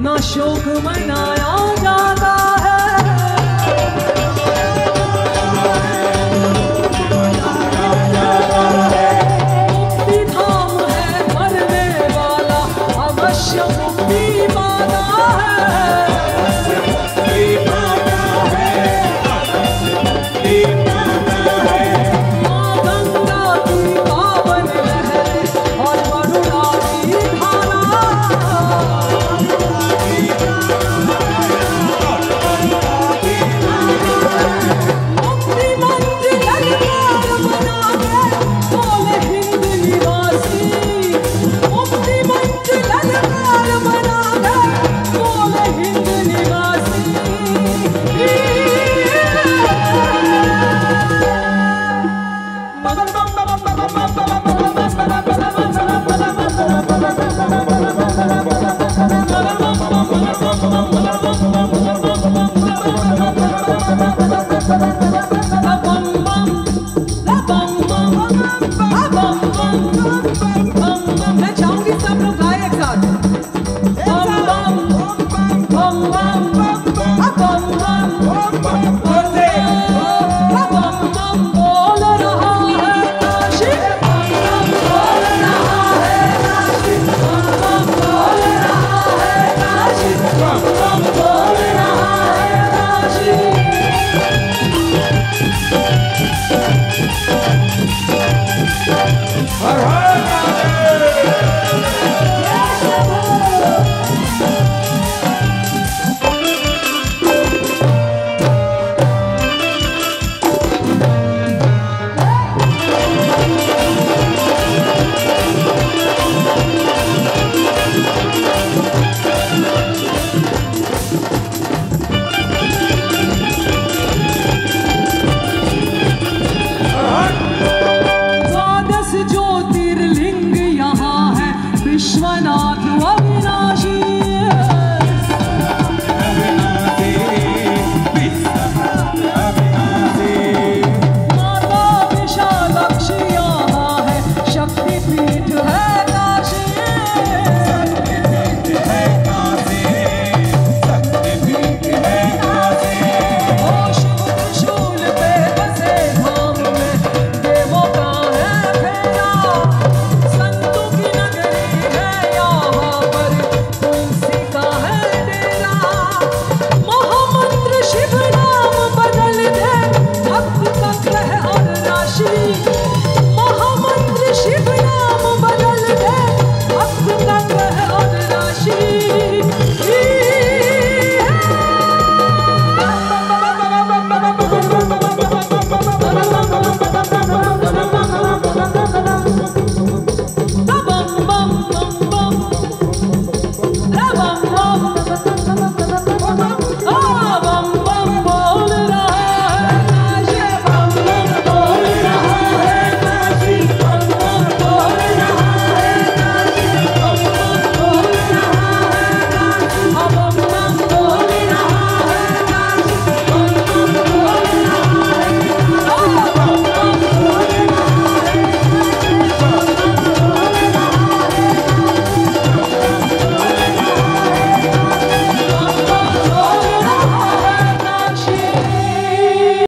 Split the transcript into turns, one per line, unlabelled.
ना शोक मनाया जाता। All right, düşmana